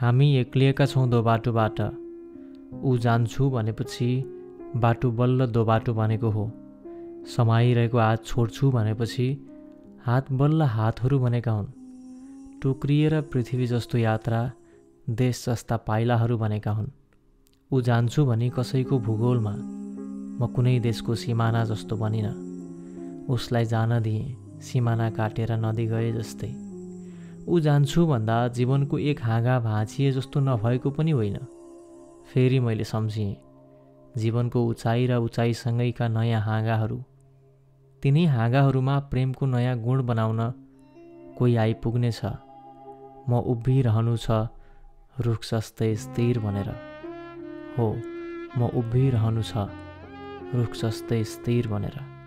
हामी एक्लिएका छौँ दो बाटोबाट। ऊ जान्छु भनेपछि बाटो बल्ल दो बाटो भनेको हो। समाइरहेको हात छोड्छु भनेपछि हात बल्ल हातहरू भनेका हुन्। टुक्रिएर पृथ्वी जस्तो यात्रा देश जस्ता पाइलाहरू भनेका हुन्। ऊ जान्छु भने कसैको भूगोलमा म कुनै देशको सिमाना जस्तो बनिनँ। उसलाई जान दिएँ सिमाना काटेर नदी गए जस्तै। ऊ जान्छु भन्दा जीवनको एक हाँगा भाँचिए जस्तो नभएको पनि होइन। फेरि मैले सम्झेँ जीवनको उचाइ र उचाइसँगैका नयाँ हाँगाहरू। तिनै हाँगाहरूमा प्रेमको नयाँ गुण बनाउन कोही आइपुग्नेछ म उभिरहनु छ रुख जस्तै स्थिर भनेर। हो म उभिरहनु छ रुख जस्तै स्थिर भनेर।